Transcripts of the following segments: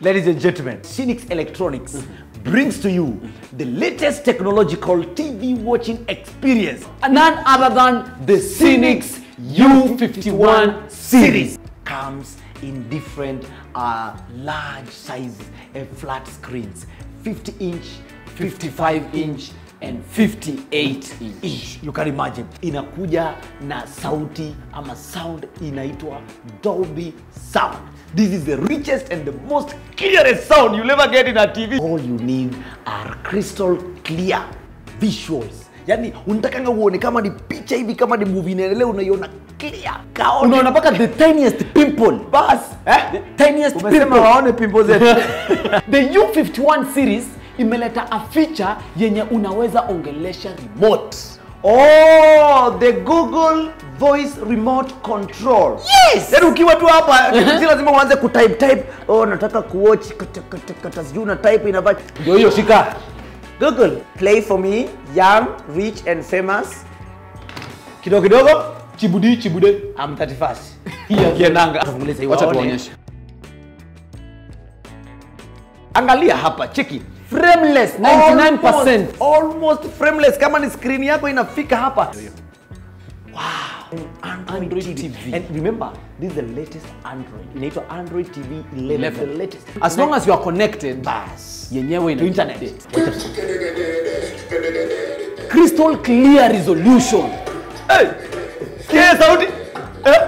Ladies and gentlemen, Phoenix Electronics brings to you the latest technological TV watching experience. None other than the Cynix U51 series. Comes in different uh, large sizes and flat screens 50 inch, 55 inch and 58 inch. You can imagine inakuja na sauti ama sound inaitwa Dolby Sound. This is the richest and the most clearest sound you'll ever get in a TV. All you need are crystal clear visuals. Yani unatakanga uone kama ni picha hivi, kama ni movie inaendelea, unaiona clear. Kaoni. Unaona mpaka the tiniest pimple. Bas, eh? The tiniest Umesema pimple. waone pimple zetu. The U51 series imeleta aficha feature yenye unaweza ongelesha remote. Oh, the Google Voice Remote Control. Yes! Yaani ukiwa tu hapa si lazima uanze kutype type. Oh, nataka kuwatch kata kata kata sijui una type inavaa. Ndio hiyo shika. Google, play for me young, rich and famous. Kidogo kidogo. Chibudi chibude. I'm 31st. Yes. Kienanga. Wacha tuonyeshe. Angalia hapa, cheki. Frameless 99%. Almost, almost frameless kama ni screen yako inafika hapa. Wow. Android, Android TV. TV. And remember, this is the latest Android. Inaitwa Android TV 11. 11. The latest. As long as you are connected, Bas. yenyewe ina To internet. Crystal clear resolution. Hey! Yes, sauti? Eh?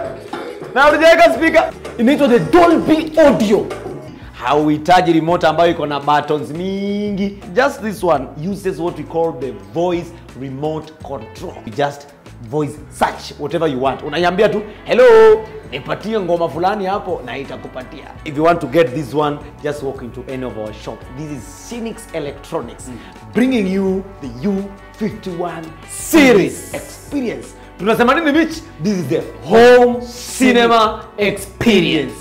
Na hujaweka speaker? Inaitwa the Dolby Audio. Hauhitaji remote ambayo iko na buttons mingi. Just this one uses what we call the voice remote control. You just voice search whatever you want. Unaiambia tu hello nipatie ngoma fulani hapo na itakupatia. If you want to get this one just walk into any of our shop. This is Cynix Electronics bringing you the U51 series experience. Tunasema nini Mitch? This is the home cinema experience